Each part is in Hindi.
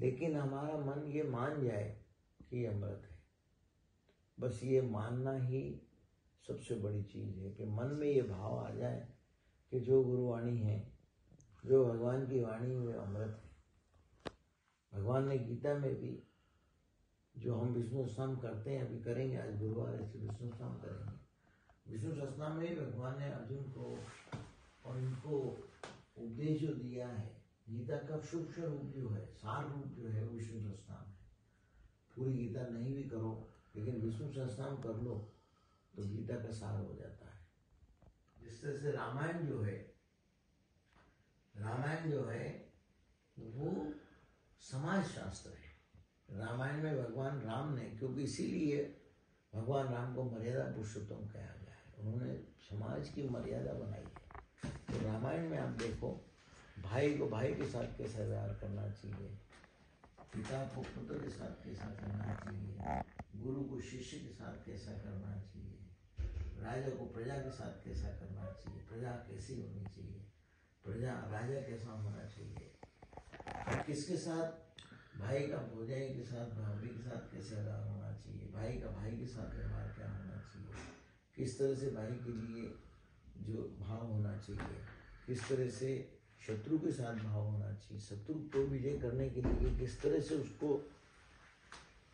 लेकिन हमारा मन ये मान जाए कि ये अमृत है। बस ये मानना ही सबसे बड़ी चीज़ है कि मन में ये भाव आ जाए कि जो गुरुवाणी है, जो भगवान की वाणी है अमृत है। भगवान ने गीता में भी जो हम विष्णु स्नान करते हैं, अभी करेंगे, आज गुरुवार ऐसे विष्णु स्नान करेंगे। विष्णु स्नान में भगवान ने अर्जुन को और इनको उपदेश जो दिया है गीता का सूक्ष्म रूप जो है, सार रूप जो है विष्णु संस्थान है। पूरी गीता नहीं भी करो, लेकिन विष्णु संस्थान कर लो तो गीता का सार हो जाता है। जिस तरह से रामायण जो है, रामायण जो है, वो समाज शास्त्र है। रामायण में भगवान राम ने, क्योंकि इसीलिए भगवान राम को मर्यादा पुरुषोत्तम कहा गया है। उन्होंने समाज की मर्यादा बनाई है। तो रामायण में आप देखो भाई को भाई के साथ कैसा व्यवहार करना चाहिए? पिता को पुत्र के साथ कैसा करना चाहिए? गुरु को शिष्य के साथ कैसा करना चाहिए? राजा को प्रजा के साथ कैसा करना चाहिए? प्रजा कैसी होनी चाहिए? प्रजा राजा कैसा होना चाहिए? किसके साथ? भाई का भोजाई के साथ, भाभी के साथ कैसे व्यवहार होना चाहिए? भाई का भाई के साथ व्यवहार क्या होना चाहिए? किस तरह से भाई के लिए जो भाव होना चाहिए? किस तरह से शत्रु के साथ भाव होना चाहिए। शत्रु को विजय करने के लिए किस तरह से उसको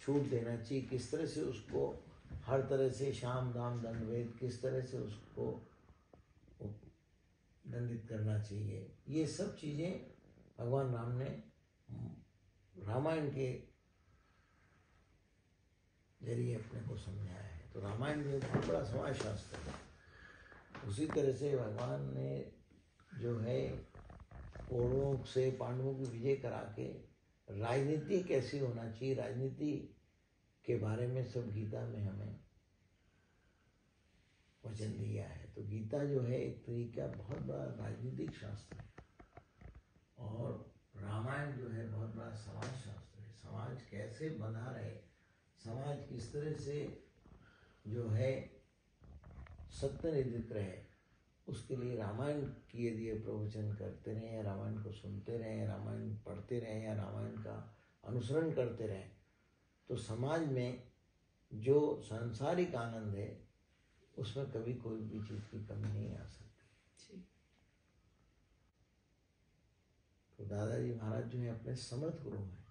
छूट देना चाहिए, किस तरह से उसको हर तरह से शाम, दाम, दंड, वेद, किस तरह से उसको दंडित करना चाहिए। ये सब चीज़ें भगवान राम ने रामायण के ज़रिए अपने को समझाया है। तो रामायण में बहुत बड़ा समाज शास्त्र है। उसी तरह से भगवान ने जो है कौरवों से पांडवों की विजय करा के राजनीति कैसी होना चाहिए, राजनीति के बारे में सब गीता में हमें वचन दिया है। तो गीता जो है, एक तरीका बहुत बड़ा राजनीतिक शास्त्र है और रामायण जो है, बहुत बड़ा समाज शास्त्र है। समाज कैसे बना रहे, समाज किस तरह से जो है सत्य सत्यनिधित रहे उसके लिए रामायण की यदि प्रवचन करते रहें या रामायण को सुनते रहें रामायण पढ़ते रहें या रामायण का अनुसरण करते रहें तो समाज में जो सांसारिक आनंद है उसमें कभी कोई भी चीज़ की कमी नहीं आ सकती। तो दादाजी महाराज जो है अपने समर्थ गुरु हैं।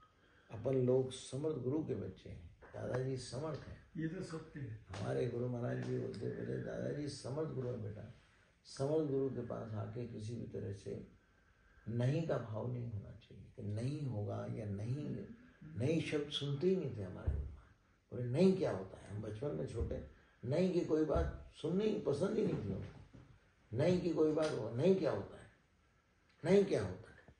अपन लोग समर्थ गुरु के बच्चे हैं। दादाजी समर्थ हैं। ये तो सत्य है। हमारे गुरु महाराज भी बोलते बोले दादाजी समर्थ गुरु है बेटा। समर्थ गुरु के पास आके किसी भी तरह से नहीं का भाव नहीं होना चाहिए कि नहीं होगा या नहीं नहीं शब्द सुनते ही नहीं थे हमारे बोले, नहीं क्या होता है? हम बचपन में छोटे, नहीं की कोई बात सुननी पसंद ही नहीं थी उनको नहीं की कोई बात हो नहीं क्या होता है? नहीं क्या होता है?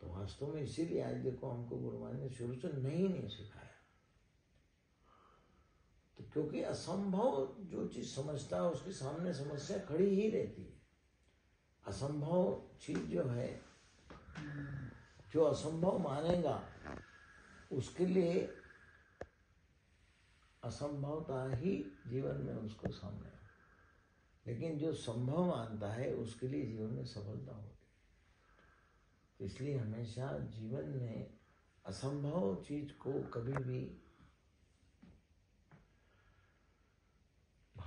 तो वास्तव में इसीलिए आज देखो हमको गुरु महाराज ने शुरू से नहीं नहीं सिखाया। क्योंकि असंभव जो चीज़ समझता है, उसके सामने समस्या खड़ी ही रहती है। असंभव चीज़ जो है, जो असंभव मानेगा, उसके लिए असंभवता ही जीवन में उसको सामने लेकिन जो संभव मानता है, उसके लिए जीवन में सफलता होती है। इसलिए हमेशा जीवन में असंभव चीज़ को कभी भी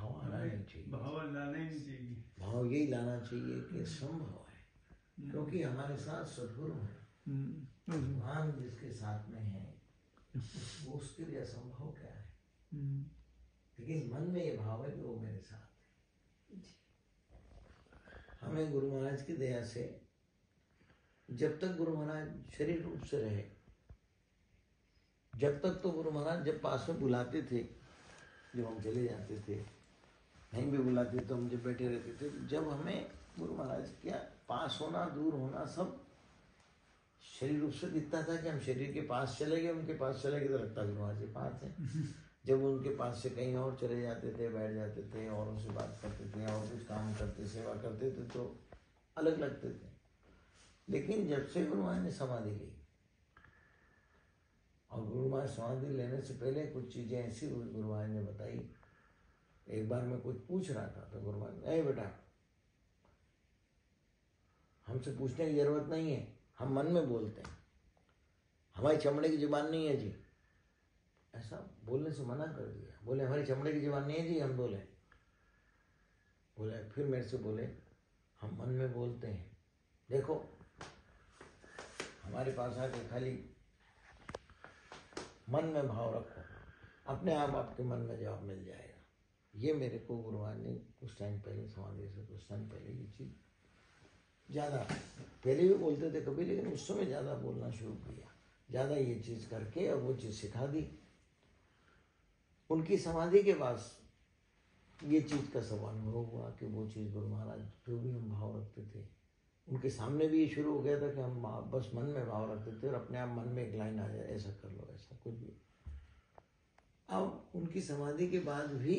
भाव आना नहीं चाहिए। भाव लाना ही चाहिए। भाव यही लाना चाहिए कि संभव है क्योंकि हमारे साथ सदगुरु हैं। हम्म, भगवान जिसके साथ में है वो उसके लिए असंभव क्या है? हम्म, लेकिन मन में ये भाव है कि वो मेरे साथ है। हमें गुरु महाराज की दया से जब तक गुरु महाराज शरीर रूप से रहे जब तक तो गुरु महाराज जब पास में बुलाते थे जब हम चले जाते थे नहीं भी बुलाते तो हम जब बैठे रहते थे तो जब हमें गुरु महाराज क्या पास होना दूर होना सब शरीर रूप से दिखता था कि हम शरीर के पास चले गए उनके पास चले गए तो लगता गुरु महाराज के पास है। जब उनके पास से कहीं और चले जाते थे बैठ जाते थे और उनसे बात करते थे और कुछ काम करते सेवा करते थे तो अलग लगते थे। लेकिन जब से गुरु महाराज ने समाधि ली और गुरु महाराज समाधि लेने से पहले कुछ चीज़ें ऐसी गुरु महाराज ने बताई एक बार मैं कुछ पूछ रहा था तो गुरु महाराज अरे बेटा, हमसे पूछने की ज़रूरत नहीं है, हम मन में बोलते हैं। हमारी चमड़े की ज़ुबान नहीं है जी। ऐसा बोलने से मना कर दिया। बोले, हमारी चमड़े की ज़ुबान नहीं है जी, हम बोले। बोले, फिर मेरे से बोले, हम मन में बोलते हैं। देखो, हमारे पास आके खाली मन में भाव रखो। अपने आप आपके मन में जवाब मिल जाएगा। ये मेरे को गुरुवार ने कुछ टाइम पहले समाधि से कुछ टाइम पहले ये चीज़। ज़्यादा, पहले भी बोलते थे कभी, लेकिन उस समय ज़्यादा बोलना शुरू किया। ज़्यादा ये चीज़ करके और वो चीज़ सिखा दी। उनकी समाधि के बाद ये चीज़ का सब अनुभव हुआ कि वो चीज़ गुरु महाराज, जो भी हम भाव रखते थे, उनके सामने भी ये शुरू हो गया था कि हम बस मन में भाव रखते थे और अपने आप मन में एक लाइन आ जाए, ऐसा कर लो, ऐसा कुछ भी। अब उनकी समाधि के बाद भी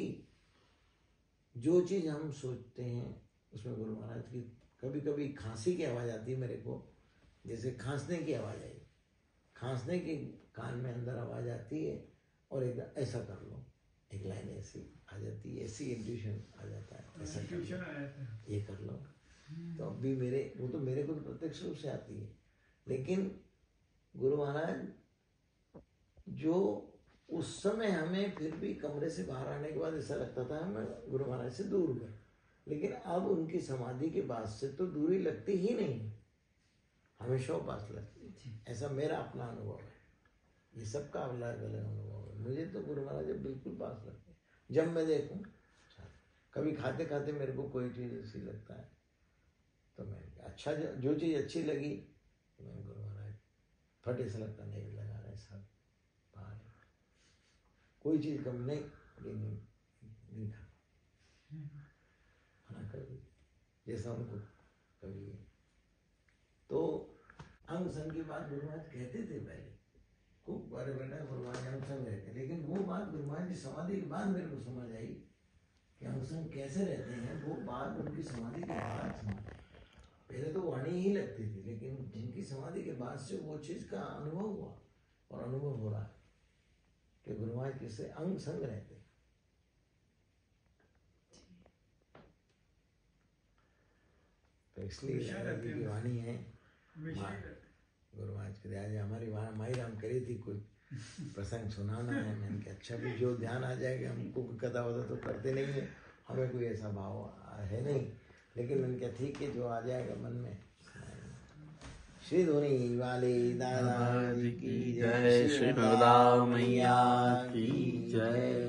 जो चीज़ हम सोचते हैं उसमें गुरु महाराज की कभी कभी खांसी की आवाज़ आती है मेरे को जैसे खांसने की आवाज़ आई। खांसने की कान में अंदर आवाज़ आती है और एक ऐसा कर लो एक लाइन ऐसी आ जाती है ऐसी इंट्यूशन आ जाता है ऐसा कर लो ये कर लो। तो अभी मेरे वो तो मेरे को तो प्रत्यक्ष रूप से आती है। लेकिन गुरु महाराज जो उस समय हमें फिर भी कमरे से बाहर आने के बाद ऐसा लगता था हम गुरु महाराज से दूर गए लेकिन अब उनकी समाधि के बाद से तो दूरी लगती ही नहीं हमेशा पास लगती है। ऐसा मेरा अपना अनुभव है। ये सबका अलग अलग अनुभव है। मुझे तो गुरु महाराज बिल्कुल पास लगते हैं। जब मैं देखूँ कभी खाते खाते मेरे को कोई चीज़ ऐसी लगता है तो मैं अच्छा जो, चीज़ अच्छी लगी तो मैं गुरु महाराज फट ऐसा लगता नहीं लगा रहे सब। बाहर कोई चीज़ कम नहीं नहीं नहीं खा मना कर जैसा उनको कभी तो अंग संग की बात गुरु महाराज कहते थे पहले। खूब बड़े बेटा गुरु महाराज अंग संग रहते लेकिन वो बात गुरु महाराज की समाधि के बाद मेरे को समझ आई कि अंग संग कैसे रहते हैं, वो बात उनकी समाधि के बाद समझ पहले तो वाणी ही लगती थी, लेकिन जिनकी समाधि के बाद से वो चीज़ का अनुभव हुआ और अनुभव हो रहा है। कि गुरु महाराज किससे अंग संग रहते तो इसलिए की वाणी है। गुरु महाराज की दया हमारी माई राम करी थी कोई प्रसंग सुनाना है मैंने कहा अच्छा भी जो ध्यान आ जाएगा हमको कोई कथा वथा तो करते नहीं है। हमें कोई ऐसा भाव है नहीं। लेकिन मैंने कहा ठीक है जो आ जाएगा मन में श्री धोनी वाले दादा की जय श्री मैया की जय।